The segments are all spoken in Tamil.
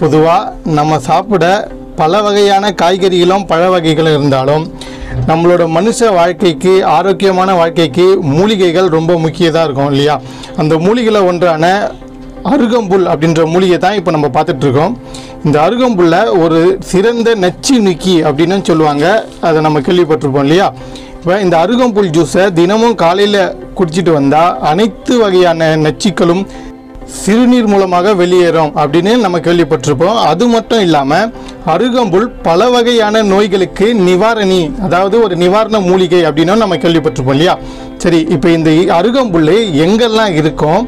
பொதுவாக நம்ம சாப்பிட பல வகையான காய்கறிகளும் பழ வகைகளும் இருந்தாலும் நம்மளோட மனுஷ வாழ்க்கைக்கு ஆரோக்கியமான வாழ்க்கைக்கு மூலிகைகள் ரொம்ப முக்கியதாக இருக்கும் இல்லையா? அந்த மூலிகையில் ஒன்றான அருகம்புல் அப்படின்ற மூலிகை தான் இப்போ நம்ம பார்த்துட்ருக்கோம். இந்த அருகம்புல்ல ஒரு சிறந்த நச்சு நுக்கி அப்படின்னு சொல்லுவாங்க. அதை நம்ம கேள்விப்பட்டிருப்போம் இல்லையா? இப்போ இந்த அருகம்புல் ஜூஸை தினமும் காலையில் குடிச்சிட்டு வந்தால் அனைத்து வகையான நச்சுக்களும் சிறுநீர் மூலமாக வெளியேறும் அப்படின்னு நம்ம கேள்விப்பட்டிருப்போம். அது மட்டும் இல்லாமல் அருகம்புல் பல வகையான நோய்களுக்கு நிவாரணி அதாவது ஒரு நிவாரண மூலிகை அப்படின்னு நம்ம கேள்விப்பட்டிருப்போம் இல்லையா? சரி இப்போ இந்த அருகம்புல் எங்கெல்லாம் இருக்கும்?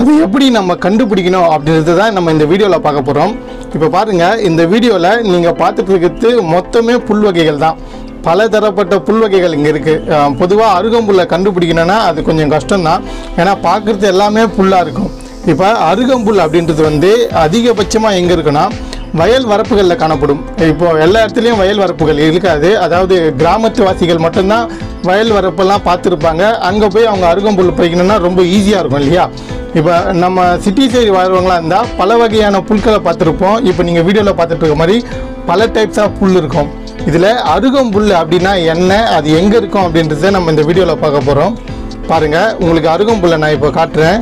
அது எப்படி நம்ம கண்டுபிடிக்கணும் அப்படின்றது தான் நம்ம இந்த வீடியோவில் பார்க்க போகிறோம் இப்போ பாருங்கள் இந்த வீடியோவில் நீங்கள் பார்த்துட்டு இருக்கிறது மொத்தமே புல் வகைகள் தான். பல தரப்பட்ட புல் வகைகள் இங்கே இருக்குது பொதுவாக அருகம்புல்லை கண்டுபிடிக்கணும்னா அது கொஞ்சம் கஷ்டம்தான். ஏன்னா பார்க்குறது எல்லாமே புல்லாக இருக்கும். இப்போ அருகம்புல் அப்படின்றது வந்து அதிகபட்சமாக எங்கே இருக்குன்னா வயல் வரப்புகளில் காணப்படும். இப்போ எல்லா இடத்துலையும் வயல் வரப்புகள் இருக்காது. அதாவது கிராமத்து வாசிகள் மட்டும்தான் வயல் வரப்பெல்லாம் பார்த்துருப்பாங்க. அங்கே போய் அவங்க அருகம்புல் பறிக்கணும்னா ரொம்ப ஈஸியாக இருக்கும் இல்லையா? இப்போ நம்ம சிட்டி சைடு வாழ்றவங்களா இருந்தால் பல வகையான புல்களை பார்த்துருப்போம். இப்போ நீங்கள் வீடியோவில் பார்த்துட்டு இருக்க மாதிரி பல டைப்ஸ் ஆஃப் புல் இருக்கும். இதில் அருகம்புல் அப்படின்னா என்ன அது எங்கே இருக்கும் அப்படின்றத நம்ம இந்த வீடியோவில் பார்க்க போகிறோம் பாருங்கள் உங்களுக்கு அருகம்புல்லை நான் இப்போ காட்டுறேன்.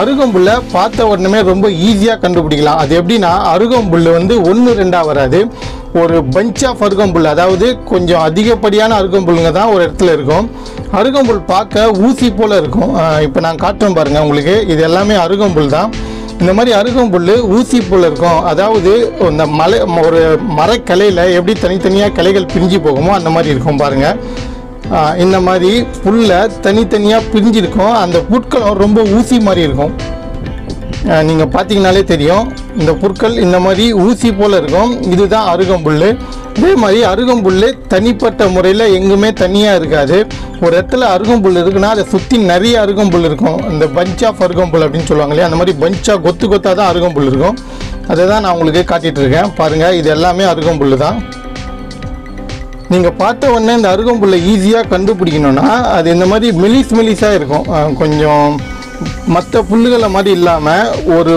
அருகம்புல்லை பார்த்த உடனே ரொம்ப ஈஸியாக கண்டுபிடிக்கலாம். அது எப்படின்னா அருகம்புல் வந்து ஒன்று ரெண்டாக வராது. ஒரு பஞ்ச் ஆஃப் அருகம்புல் அதாவது கொஞ்சம் அதிகப்படியான அருகம்புல்லுங்க தான் ஒரு இடத்துல இருக்கும். அருகம்புல் பார்க்க ஊசி போல் இருக்கும். இப்போ நான் காட்டுறேன் பாருங்கள் உங்களுக்கு. இது எல்லாமே அருகம்புல் தான். இந்த மாதிரி அருகம்புல் ஊசி போல் இருக்கும். அதாவது இந்த மலை ஒரு மரக்கிளையில் எப்படி தனித்தனியாக கிளைகள் பிரிஞ்சு போகுமோ அந்த மாதிரி இருக்கும் பாருங்கள் இந்த மாதிரி புல்லை தனித்தனியாக பிரிஞ்சிருக்கும். அந்த புட்களும் ரொம்ப ஊசி மாதிரி இருக்கும். நீங்கள் பார்த்தீங்கனாலே தெரியும். இந்த புற்கள் இந்த மாதிரி ஊசி போல் இருக்கும். இதுதான் அருகம்புல் இதே மாதிரி அருகம்புல் தனிப்பட்ட முறையில் எங்குமே தனியாக இருக்காது. ஒரு இடத்துல அருகம்புல் இருக்குன்னா அதை சுற்றி நிறைய அருகம்புல் இருக்கும். இந்த பஞ்ச் ஆஃப் அருகம்புல் அப்படின்னு சொல்லுவாங்க இல்லையா? அந்த மாதிரி பஞ்சாக கொத்து கொத்தாக தான் அருகம்புல் இருக்கும். அதை தான் நான் உங்களுக்கு காட்டிகிட்டு இருக்கேன். பாருங்கள் இது எல்லாமே அருகம்புல் தான் நீங்கள் பார்த்த உடனே இந்த அருகம்புல்லை ஈஸியாக கண்டுபிடிக்கணும்னா அது இந்த மாதிரி மெலிஸ் மெலிஸாக இருக்கும். கொஞ்சம் மற்ற புல்லுகளை மாதிரி இல்லாமல் ஒரு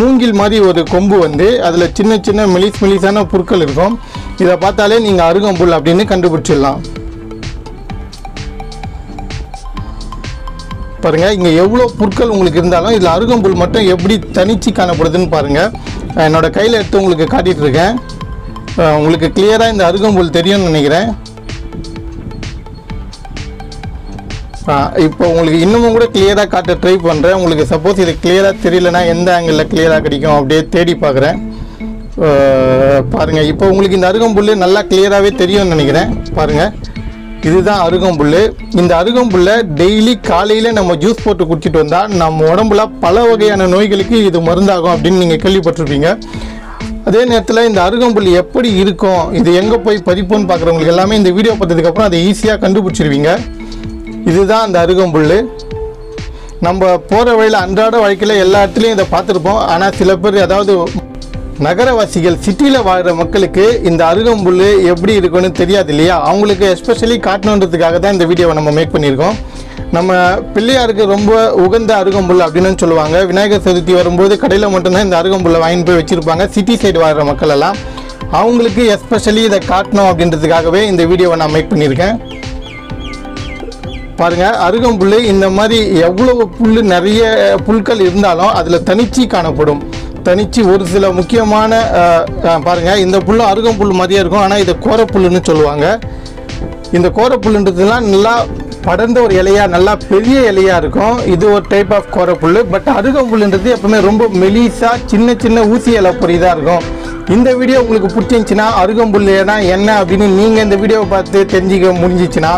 மூங்கில் மாதிரி ஒரு கொம்பு வந்து அதில் சின்ன சின்ன மெலிஸ் மெலிஸான புற்கள் இருக்கும். இதை பார்த்தாலே நீங்கள் அருகம்புல் அப்படின்னு கண்டுபிடிச்சிடலாம். பாருங்கள் இங்கே எவ்வளோ புற்கள் உங்களுக்கு இருந்தாலும் இதில் அருகம்புல் மட்டும் எப்படி தனிச்சு காணப்படுதுன்னு பாருங்கள் என்னோட கையில் எடுத்து உங்களுக்கு காட்டிகிட்ருக்கேன் இருக்கேன். உங்களுக்கு கிளியராக இந்த அருகம்புல் தெரியும்னு நினைக்கிறேன். இப்போ உங்களுக்கு இன்னமும் கூட கிளியராக காட்ட ட்ரை பண்ணுறேன் உங்களுக்கு சப்போஸ் இது கிளியராக தெரியலனா எந்த ஆங்கிளில் கிளியராக கிடைக்கும் அப்படியே தேடி பார்க்குறேன். பாருங்கள் இப்போ உங்களுக்கு இந்த அருகம்புல் நல்லா கிளியராகவே தெரியும்னு நினைக்கிறேன். பாருங்கள் இதுதான் அருகம்புல். இந்த அருகம்புல்லை டெய்லி காலையில் நம்ம ஜூஸ் போட்டு குடிச்சிட்டு வந்தால் நம்ம உடம்புல பல வகையான நோய்களுக்கு இது மருந்தாகும் அப்படின்னு நீங்கள் கேள்விப்பட்டிருப்பீங்க. அதே நேரத்தில் இந்த அருகம்புல் எப்படி இருக்கும்? இது எங்கே போய் பறிப்போன்னு பார்க்குறவங்களுக்கு எல்லாமே இந்த வீடியோ பார்த்ததுக்கப்புறம் அதை ஈஸியாக கண்டுபிடிச்சிருவீங்க. இதுதான் அந்த அருகம்புல். நம்ம போகிற வழியில் அன்றாட வாழ்க்கையில் எல்லா இடத்துலையும் இதை பார்த்துருப்போம். ஆனால் சில பேர் அதாவது நகரவாசிகள் சிட்டியில் வாழ்கிற மக்களுக்கு இந்த அருகம்புல் எப்படி இருக்குன்னு தெரியாது இல்லையா? அவங்களுக்கு எஸ்பெஷலி காட்டணுன்றதுக்காக தான் இந்த வீடியோவை நம்ம மேக் பண்ணியிருக்கோம். நம்ம பிள்ளையாருக்கு ரொம்ப உகந்த அருகம்புல் அப்படின்னு சொல்லுவாங்க. விநாயகர் சதுர்த்தி வரும்போது கடையில் மட்டும்தான் இந்த அருகம்புல்லை வாங்கி போய் வச்சுருப்பாங்க. சிட்டி சைடு வாழ்கிற மக்கள் எல்லாம். அவங்களுக்கு எஸ்பெஷலி இதை காட்டணும் அப்படின்றதுக்காகவே இந்த வீடியோவை நான் மேக் பண்ணியிருக்கேன். பாருங்கள் அருகம்புல் இந்த மாதிரி எவ்வளவு புல் நிறைய புல்கள் இருந்தாலும் அதில் தனிச்சு காணப்படும். தனிச்சு ஒரு சில முக்கியமான பாருங்கள் பாருங்க இந்த புல்லும் அருகம்புல் மாதிரியே இருக்கும். ஆனால் இதை கோரப்புல்லுன்னு சொல்லுவாங்க. இந்த கோரப்புல்லுன்றதுலாம் நல்லா படர்ந்த ஒரு இலையா நல்லா பெரிய இலையா இருக்கும். இது ஒரு டைப் ஆஃப் கோரப்புல் பட் அருகம்புல்ன்றது எப்பவுமே ரொம்ப மெலிசா சின்ன சின்ன ஊசி இலை பொறியதாக இருக்கும். இந்த வீடியோ உங்களுக்கு பிடிச்சிருந்துச்சின்னா அருகம்புல் என்ன அப்படின்னு நீங்கள் இந்த வீடியோவை பார்த்து தெரிஞ்சுக்க முடிஞ்சிச்சுன்னா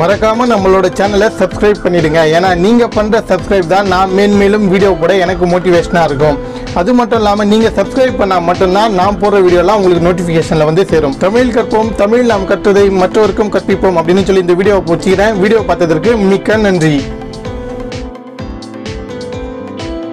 மறக்காமல் நம்மளோட சேனலை சப்ஸ்கிரைப் பண்ணிவிடுங்க ஏன்னா நீங்கள் பண்ணுற சப்ஸ்கிரைப் தான் நான் மேன்மேலும் வீடியோ கூட எனக்கு மோட்டிவேஷனாக இருக்கும். அது மட்டும் இல்லாமல் நீங்கள் சப்ஸ்கிரைப் பண்ணால் மட்டும்தான் நான் போடுற வீடியோலாம் உங்களுக்கு நோட்டிஃபிகேஷனில் வந்து சேரும். தமிழ் கற்போம் தமிழ் நாம் கற்றதை மற்றவருக்கும் கற்பிப்போம் அப்படின்னு சொல்லி இந்த வீடியோவை போச்சுக்கிறேன் வீடியோ பார்த்ததற்கு மிக்க நன்றி.